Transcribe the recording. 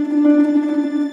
Música